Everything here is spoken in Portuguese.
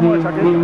coche como de.